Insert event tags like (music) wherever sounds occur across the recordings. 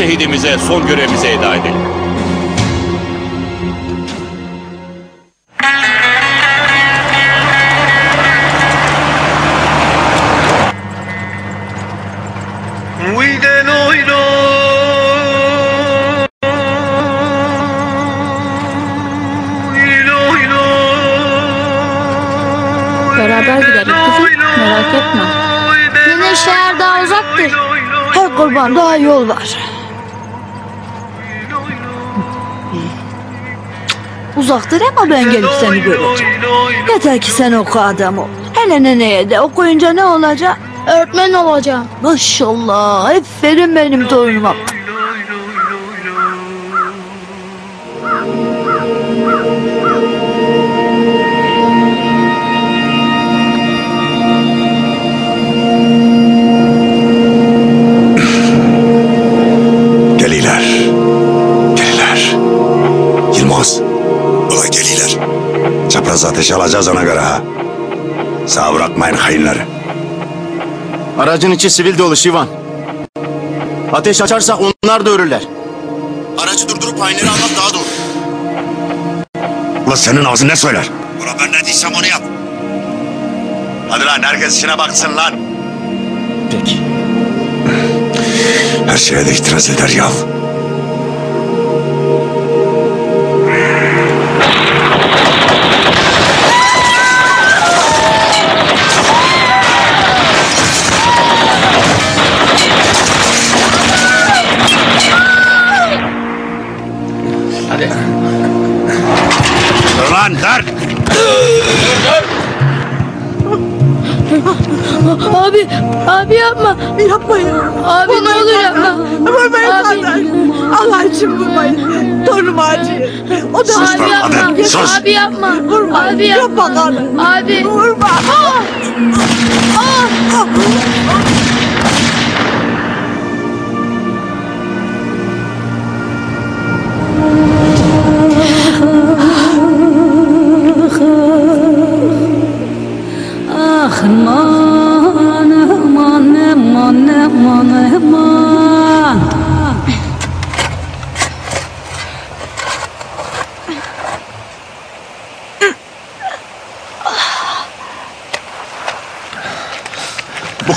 şehidimize son görevimizi eda edelim. Beraber gideriz kızım. Merak etme. Yine şehir daha uzaktır. Her kurban daha yol var. Uzaktır ama ben gelip seni göreceğim. Yeter ki sen oku adam ol. Hele neneye de okuyunca ne olacak? Öğretmen olacağım. Maşallah. Aferin benim torunuma. Çapraz ateş alacağız ona göre ha. Sağ bırakmayın hainleri. Aracın içi sivil dolu Şivan. Ateş açarsak onlar da ölürler. Aracı durdurup hainleri almak daha doğru. Ula senin ağzın ne söyler? Ula ben ne diysem onu yap. Hadi lan herkes işine baksın lan. Peki. Her şeye de itiraz eder ya. Abi, abi yapma. Yapmayın. Abi ne olur yapma. Vurmayın Abi. kadar. Allah için vurmayın. Torunum acıyor. O da Sus Abi lan yapma. hadi sus. Abi yapma. Vurma. Abi Yapma yapma. kadın. Abi. Vurma. Ah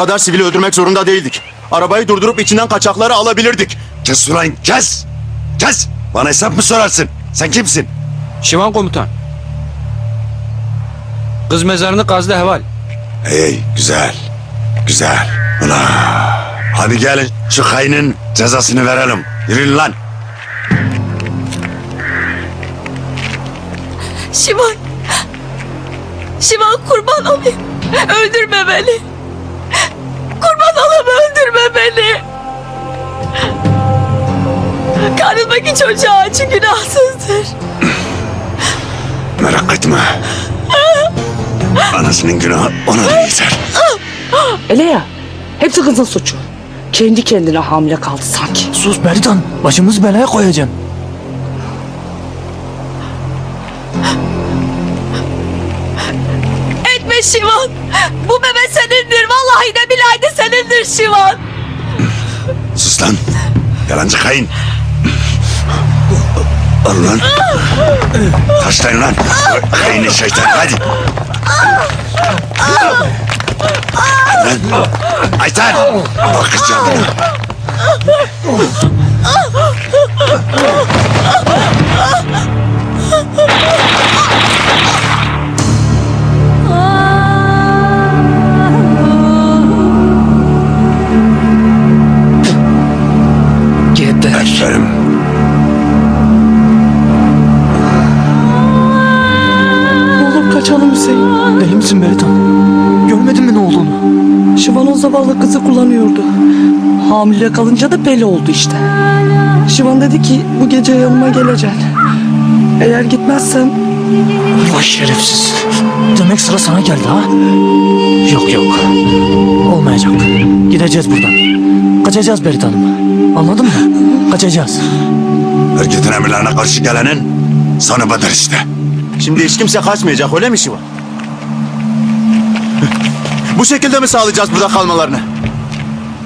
kadar sivili öldürmek zorunda değildik. Arabayı durdurup içinden kaçakları alabilirdik. Kes ulan kes. Kes. Bana hesap mı sorarsın? Sen kimsin? Şivan komutan. Kız mezarını kazdı heval. Hey güzel. Güzel. Ula. Hadi gelin şu hainin cezasını verelim. Yürüyün lan. Şivan. Şivan kurban olayım. Öldürme beni. Olayım öldürme beni. Karnımdaki çocuğa acı günahsızdır. Merak etme. Anasının günahı ona da yeter. Öyle ya. Hepsi kızın suçu. Kendi kendine hamile kaldı sanki. Sus Beritan. Başımızı belaya koyacaksın. Şivan. Bu bebe senindir. Vallahi de billahi de senindir Şivan. Sus lan. Yalancı hain. Al lan. Taşlayın lan. Haini şeytan hadi. Lan. Aytan. Bakacağım bunu. Geber. Misin Beritan? Görmedin mi ne olduğunu? Şivan o zavallı kızı kullanıyordu. Hamile kalınca da beli oldu işte. Şivan dedi ki bu gece yanıma geleceksin. Eğer gitmezsen Vay şerefsiz. Demek sıra sana geldi ha? Yok yok. Olmayacak. Gideceğiz buradan. Kaçacağız Berit Hanım. Anladın mı? Kaçacağız. Erketin emirlerine karşı gelenin sonu budur işte. Şimdi hiç kimse kaçmayacak öyle mi Şivan? Bu şekilde mi sağlayacağız burada kalmalarını?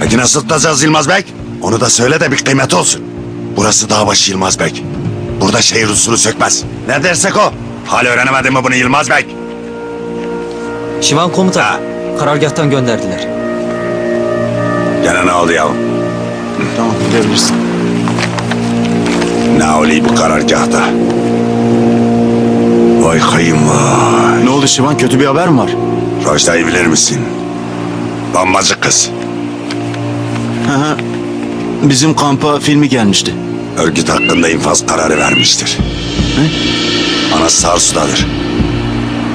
Peki nasıl tutacağız Yılmaz Bey? Onu da söyle de bir kıymeti olsun. Burası Dağbaşı Yılmaz Bey. Burada şehir usulü sökmez. Ne dersek o. Hala öğrenemedin mi bunu Yılmaz Bey? Şivan komuta karargahtan gönderdiler. Gene ne oldu ya? Tamam gidebilirsin. Ne oluyor bu karargahta? Vay kayın vay. Ne oldu Şivan kötü bir haber mi var? Rojda'yı bilir misin? Bombacı kız. Hı hı. Bizim kampa filmi gelmişti. Örgüt hakkında infaz kararı vermiştir. Anası Sarsu'dadır.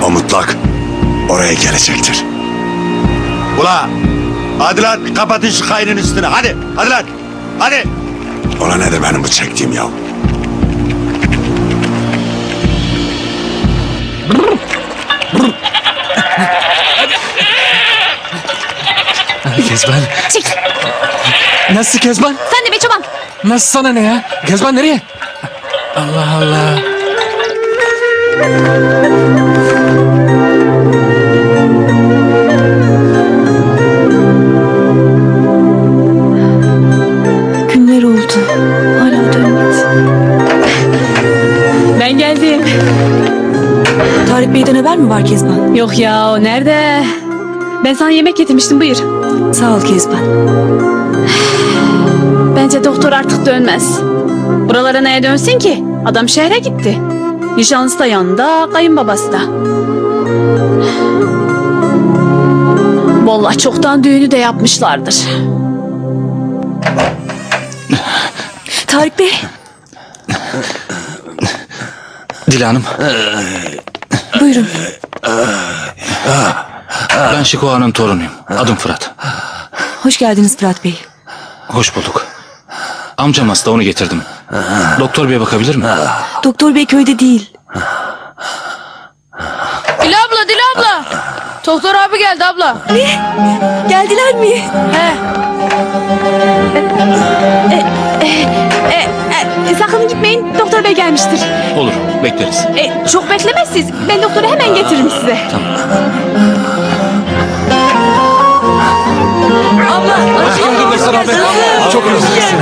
O mutlak oraya gelecektir. Ula! Hadi lan kapatın şu kaynın üstüne. Hadi, hadi lan. Hadi. Ola nedir benim bu çektiğim ya? Kezban. Nasıl Kezban? Sen de be çoban. Nasıl sana ne ya? Kezban nereye? Allah Allah. Günler oldu. Hala dönmedi. Ben geldim. Tarık Bey'den haber mi var Kezban? Yok ya o nerede? Ben sana yemek getirmiştim buyur. Sağ ol Kezban. (sighs) Bence doktor artık dönmez. Buralara neye dönsün ki? Adam şehre gitti. Nişanlısı da yanında, kayınbabası da. (sighs) Vallahi çoktan düğünü de yapmışlardır. (sighs) Tarık Bey. Dila Hanım. Buyurun. Ben Şiko Ağa'nın torunuyum. Adım Fırat. Hoş geldiniz Fırat Bey. Hoş bulduk. Amcam hasta onu getirdim. Doktor bey bakabilir mi? Doktor Bey köyde değil. Dila abla Dila abla. Doktor abi geldi abla. Ne? Geldiler mi? He. E, e, sakın gitmeyin. Doktor bey gelmiştir. Olur bekleriz. E, çok beklemezsiniz. Ben doktoru hemen getiririm size. Çok özledim.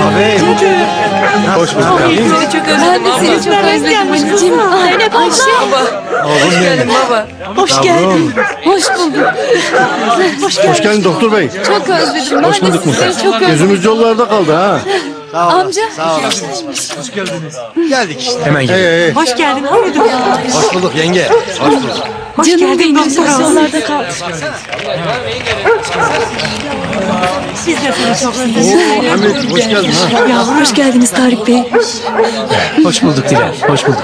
Hoş bulduk. Seni çok özledim. Ben de seni çok özledim anneciğim. Zeynep Ayşe. Hoş geldin baba. Hoş geldin. Hoş bulduk. Hoş geldin. Hoş doktor bey. Çok özledim. Hoş bulduk özledim. Gözümüz yollarda kaldı ha. Amca. Geldik işte. Hemen gel. Hoş geldin. Hoş bulduk yenge. Hoş bulduk. Hoş geldin. Yollarda kaldı. Biz de seni çok özledik. Hamit hoş geldin ha. Yavrum hoş geldiniz Tarık Bey. Hoş bulduk Dila. Hoş bulduk.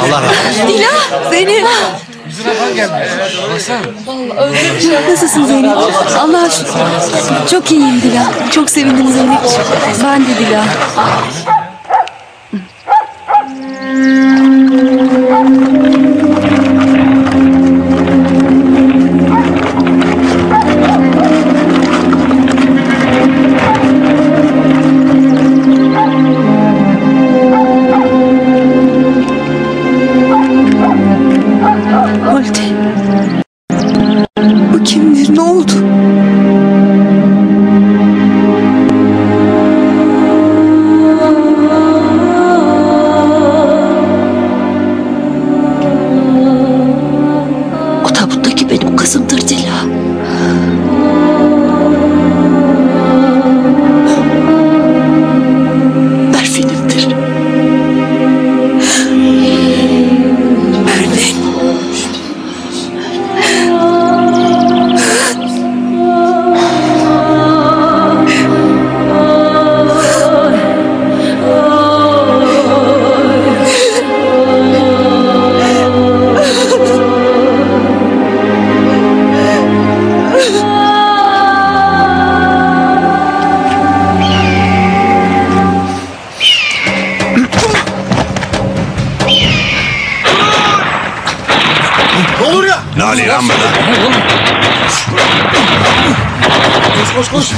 Allah razı olsun. Dila. Zeynep. Nasılsın Zeynep? Allah'a şükür. Çok iyiyim Dila. Çok sevindim Zeynep. Ben de Dila.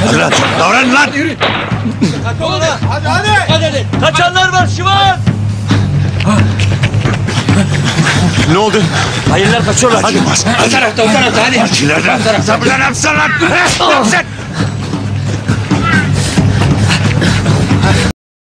Koş koş koş. Hadi lan, davranın lan. Kaçanlar var Şivan. Ne oldu? Hayırlar kaçıyorlar. Hadi bas. Hadi. O tarafta o tarafta hadi. Bak ileride. Sen yapsana lan. He, Yapsın.